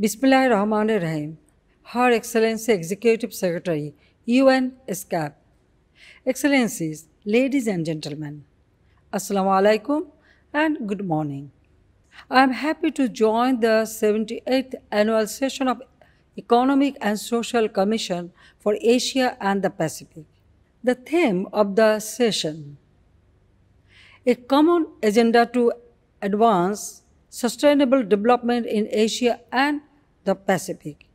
Bismillah Rahman Rahim. Her Excellency Executive Secretary, UN ESCAP. Excellencies, ladies and gentlemen, Assalamu alaikum and good morning. I am happy to join the 78th annual session of Economic and Social Commission for Asia and the Pacific. The theme of the session a common agenda to advance sustainable development in Asia and the Pacific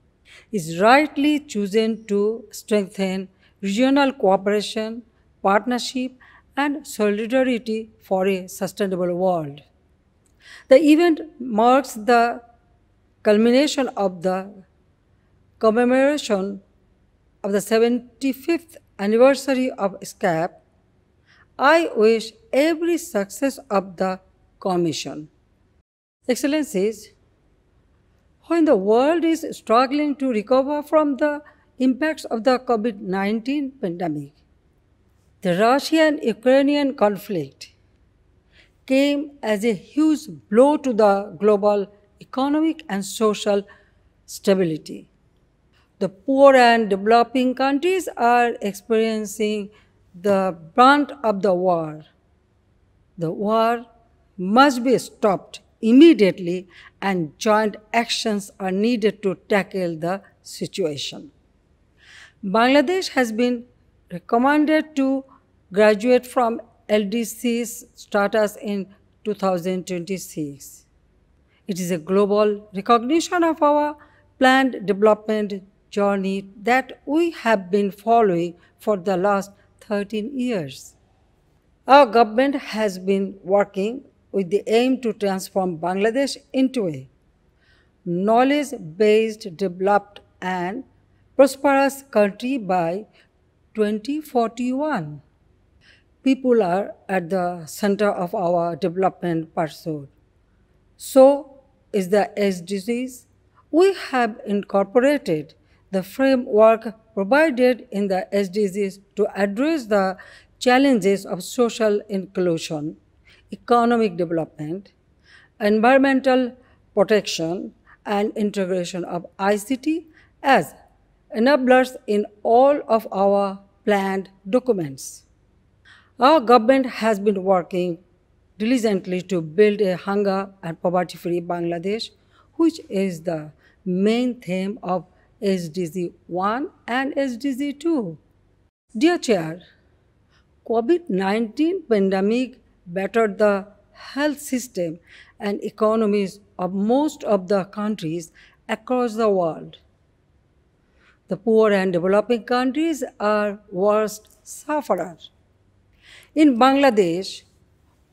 is rightly chosen to strengthen regional cooperation, partnership, and solidarity for a sustainable world. The event marks the culmination of the commemoration of the 75th anniversary of ESCAP. I wish every success of the Commission. Excellencies, when the world is struggling to recover from the impacts of the COVID 19 pandemic, the Russian Ukrainian conflict came as a huge blow to the global economic and social stability. The poor and developing countries are experiencing the brunt of the war. The war must be stopped immediately and joint actions are needed to tackle the situation. Bangladesh has been recommended to graduate from LDC's status in 2026. It is a global recognition of our planned development journey that we have been following for the last 13 years. Our government has been working with the aim to transform Bangladesh into a knowledge based, developed, and prosperous country by 2041. People are at the center of our development pursuit. So is the SDGs. We have incorporated the framework provided in the SDGs to address the challenges of social inclusion, economic development, environmental protection, and integration of ICT as enablers in all of our planned documents. Our government has been working diligently to build a hunger and poverty free Bangladesh, which is the main theme of SDG 1 and SDG 2. Dear Chair, COVID-19 pandemic battered the health system and economies of most of the countries across the world. The poor and developing countries are worst sufferers. In Bangladesh,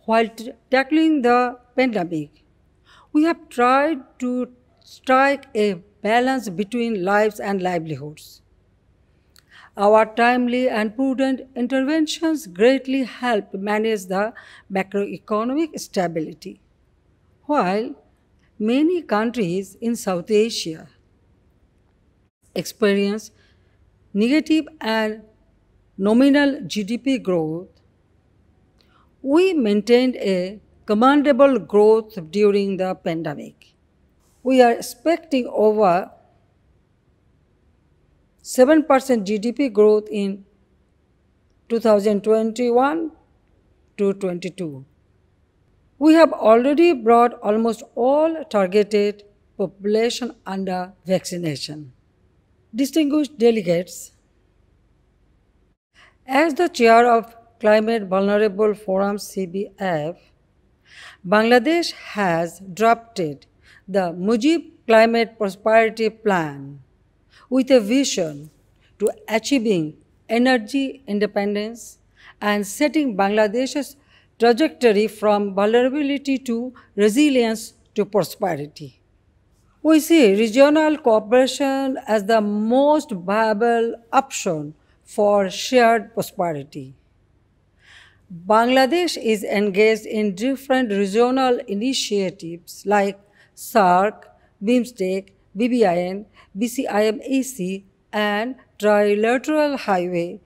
while tackling the pandemic, we have tried to strike a balance between lives and livelihoods. Our timely and prudent interventions greatly help manage the macroeconomic stability. While many countries in South Asia experience negative and nominal GDP growth, we maintained a commendable growth during the pandemic. We are expecting over 7% GDP growth in 2021 to 22. We have already brought almost all targeted population under vaccination. Distinguished delegates, as the chair of Climate Vulnerable Forum CVF, Bangladesh has drafted the Mujib Climate Prosperity Plan with a vision to achieving energy independence and setting Bangladesh's trajectory from vulnerability to resilience to prosperity. We see regional cooperation as the most viable option for shared prosperity. Bangladesh is engaged in different regional initiatives like SAARC, BIMSTEC, BBIN, BCIMAC, and Trilateral Highway.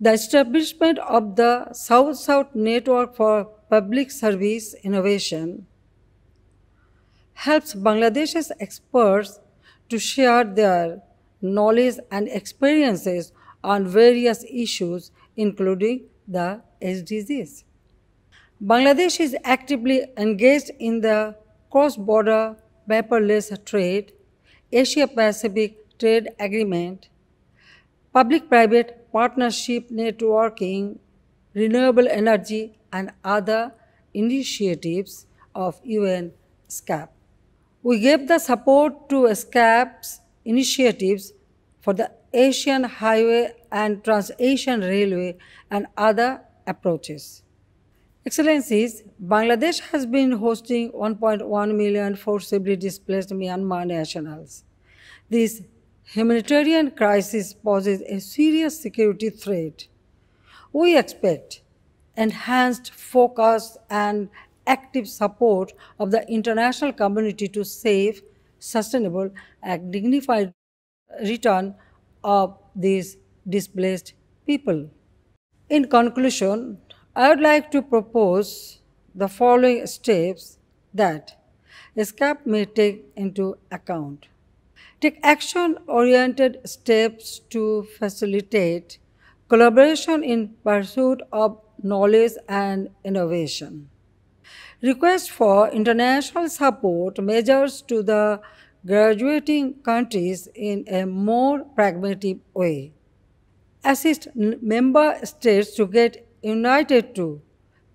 The establishment of the South-South Network for Public Service Innovation helps Bangladesh's experts to share their knowledge and experiences on various issues, including the SDGs. Bangladesh is actively engaged in the cross border paperless trade, Asia Pacific Trade Agreement, public private partnership networking, renewable energy, and other initiatives of UN ESCAP. We gave the support to ESCAP's initiatives for the Asian Highway and Trans-Asian Railway and other approaches. Excellencies, Bangladesh has been hosting 1.1 million forcibly displaced Myanmar nationals. This humanitarian crisis poses a serious security threat. We expect enhanced focus and active support of the international community to safe, sustainable, and dignified return of these displaced people. In conclusion, I would like to propose the following steps that ESCAP may take into account. Take action oriented steps to facilitate collaboration in pursuit of knowledge and innovation. Request for international support measures to the graduating countries in a more pragmatic way. Assist member states to get united to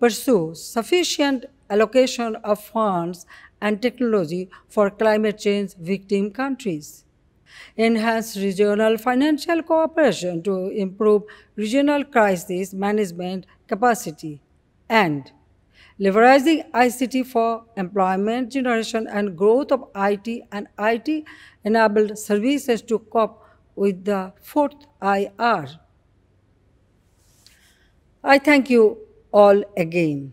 pursue sufficient allocation of funds and technology for climate change victim countries. Enhance regional financial cooperation to improve regional crisis management capacity and leveraging ICT for employment generation and growth of IT and IT enabled services to cope with the fourth IR. I thank you all again.